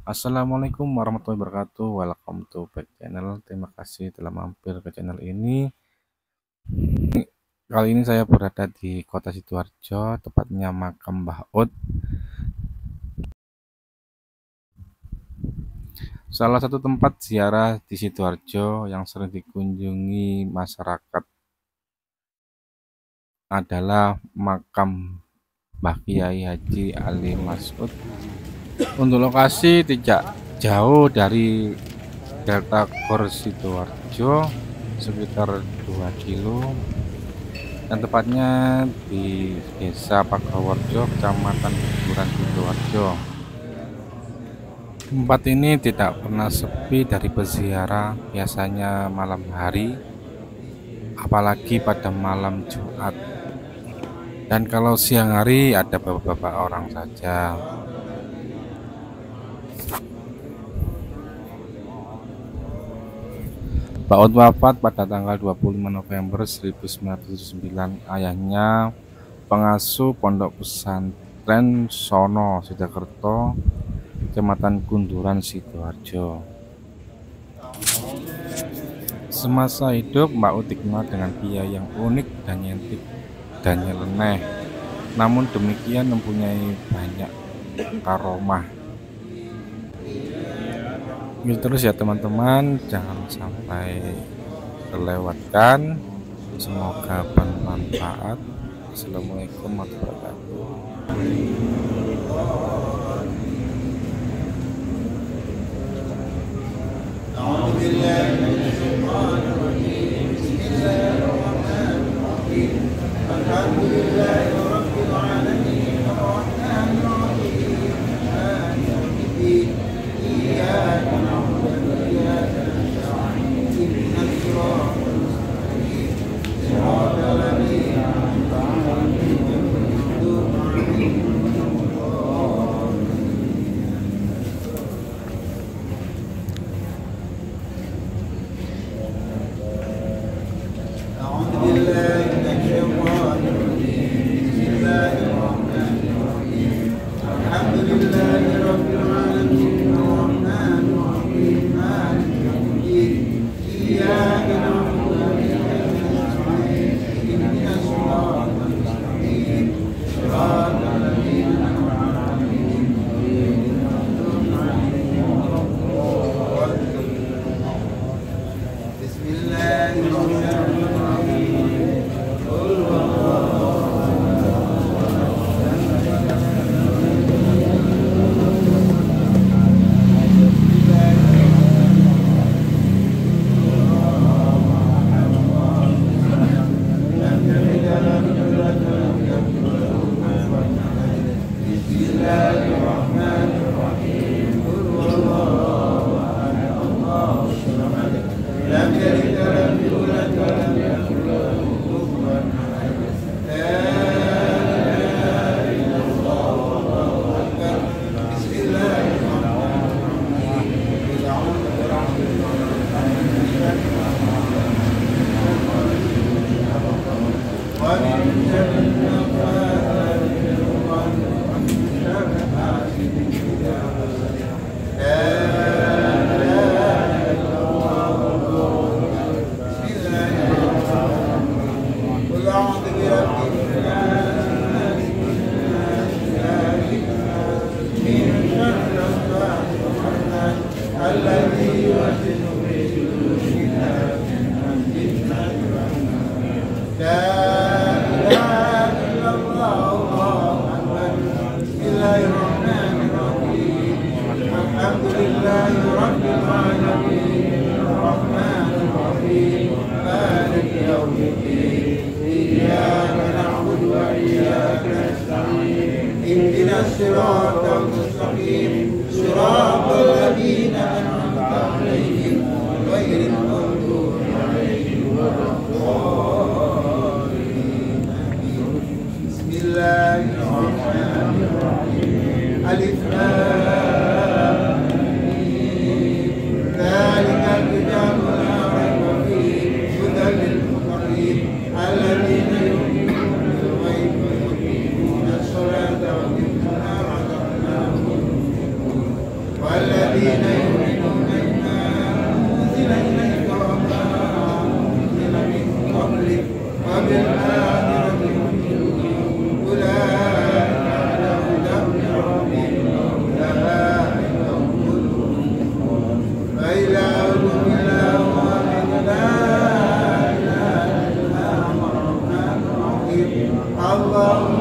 Assalamualaikum warahmatullahi wabarakatuh. Welcome to back channel. Terima kasih telah mampir ke channel ini. Kali ini saya berada di Kota Sidoarjo, tepatnya makam Mbah. Salah satu tempat ziarah di Sidoarjo yang sering dikunjungi masyarakat adalah makam Mbah Kiai Haji Ali Masud untuk lokasi tidak jauh dari Delta Gor Sidoarjo sekitar 2 kilo dan tepatnya di Desa Pagawarjo, Kecamatan Kuburan Sidoarjo. Tempat ini tidak pernah sepi dari peziarah, biasanya malam hari, apalagi pada malam Jumat. Dan kalau siang hari ada beberapa orang saja. Baut wafat pada tanggal 25 November 1909. Ayahnya pengasuh Pondok Pesantren Sono Sidakerto, Kecamatan Kunduran Sidoarjo. Semasa hidup, Mbak Ut dikenal dengan biaya yang unik dan nyentik dan nyeleneh. Namun demikian mempunyai banyak karomah ini terus ya teman-teman. Jangan sampai terlewatkan. Semoga bermanfaat. Assalamualaikum warahmatullahi wabarakatuh belong to get up Amém. Allahumma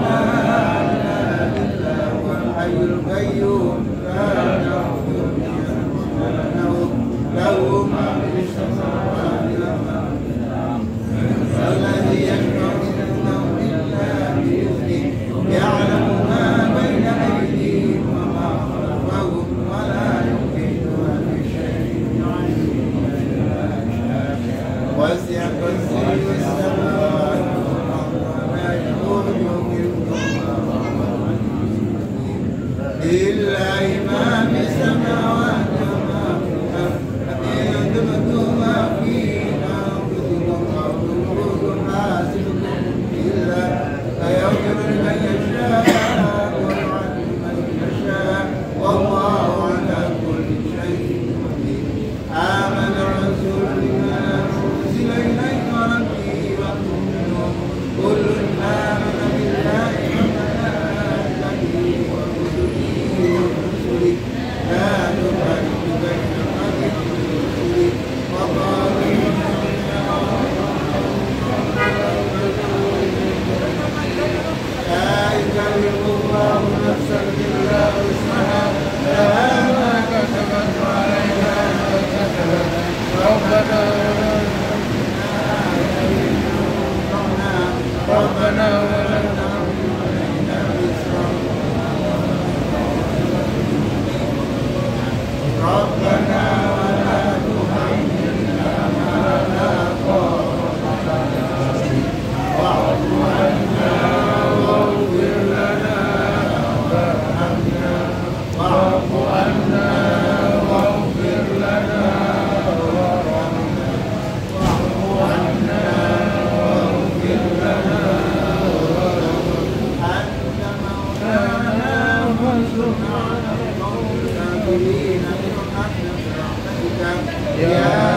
لله Bhavana Ừ. Yeah.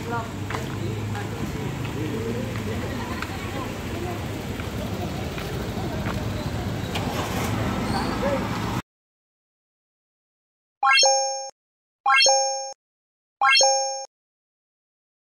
不知道